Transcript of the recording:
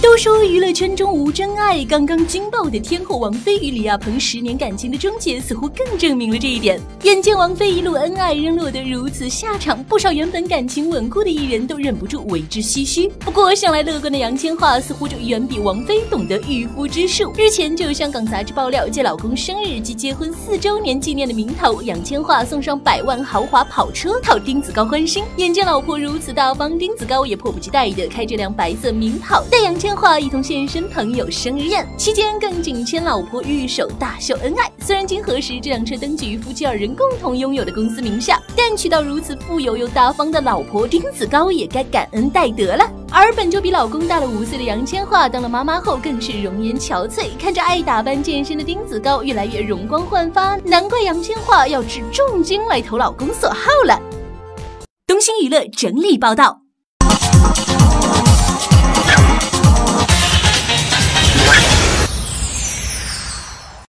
都说娱乐圈中无真爱，刚刚惊爆的天后王菲与李亚鹏十年感情的终结，似乎更证明了这一点。眼见王菲一路恩爱，仍落得如此下场，不少原本感情稳固的艺人都忍不住为之唏嘘。不过，向来乐观的杨千嬅似乎就远比王菲懂得御夫之术。日前就有香港杂志爆料，借老公生日及结婚四周年纪念的名头，杨千嬅送上百万豪华跑车讨丁子高欢心。眼见老婆如此大方，丁子高也迫不及待的开这辆白色名跑带杨千。电话一同现身朋友生日宴，期间更紧牵老婆玉手大秀恩爱。虽然经核实这辆车登记于夫妻二人共同拥有的公司名下，但娶到如此富有又大方的老婆，丁子高也该感恩戴德了。而本就比老公大了五岁的杨千嬅，当了妈妈后更是容颜憔悴。看着爱打扮健身的丁子高越来越容光焕发，难怪杨千嬅要斥重金来投老公所好了。东星娱乐整理报道。